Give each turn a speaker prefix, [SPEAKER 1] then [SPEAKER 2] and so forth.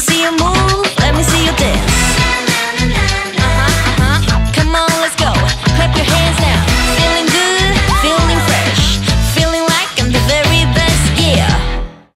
[SPEAKER 1] see you move.